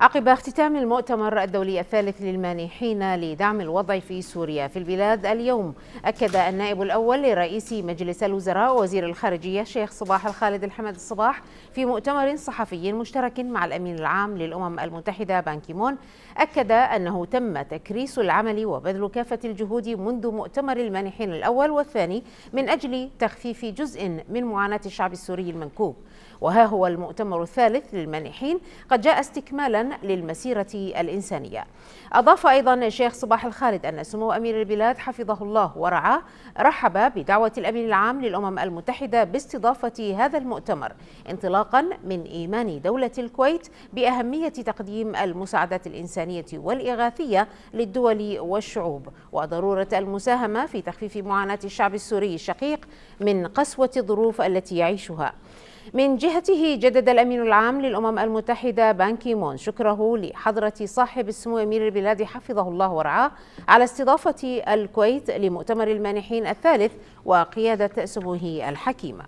عقب اختتام المؤتمر الدولي الثالث للمانحين لدعم الوضع في سوريا في البلاد اليوم أكد النائب الأول لرئيس مجلس الوزراء وزير الخارجية شيخ صباح الخالد الحمد الصباح في مؤتمر صحفي مشترك مع الأمين العام للأمم المتحدة بان كي مون أكد أنه تم تكريس العمل وبذل كافة الجهود منذ مؤتمر المانحين الأول والثاني من أجل تخفيف جزء من معاناة الشعب السوري المنكوب. وها هو المؤتمر الثالث للمانحين قد جاء استكمالا للمسيرة الإنسانية. أضاف أيضا الشيخ صباح الخالد أن سمو أمير البلاد حفظه الله ورعاه رحب بدعوة الأمين العام للأمم المتحدة باستضافة هذا المؤتمر انطلاقا من إيمان دولة الكويت بأهمية تقديم المساعدات الإنسانية والإغاثية للدول والشعوب. وضرورة المساهمة في تخفيف معاناة الشعب السوري الشقيق من قسوة الظروف التي يعيشها. من جهته جدد الأمين العام للأمم المتحدة بان كيمون شكره لحضرة صاحب السمو أمير البلاد حفظه الله ورعاه على استضافة الكويت لمؤتمر المانحين الثالث وقيادة سموه الحكيمة.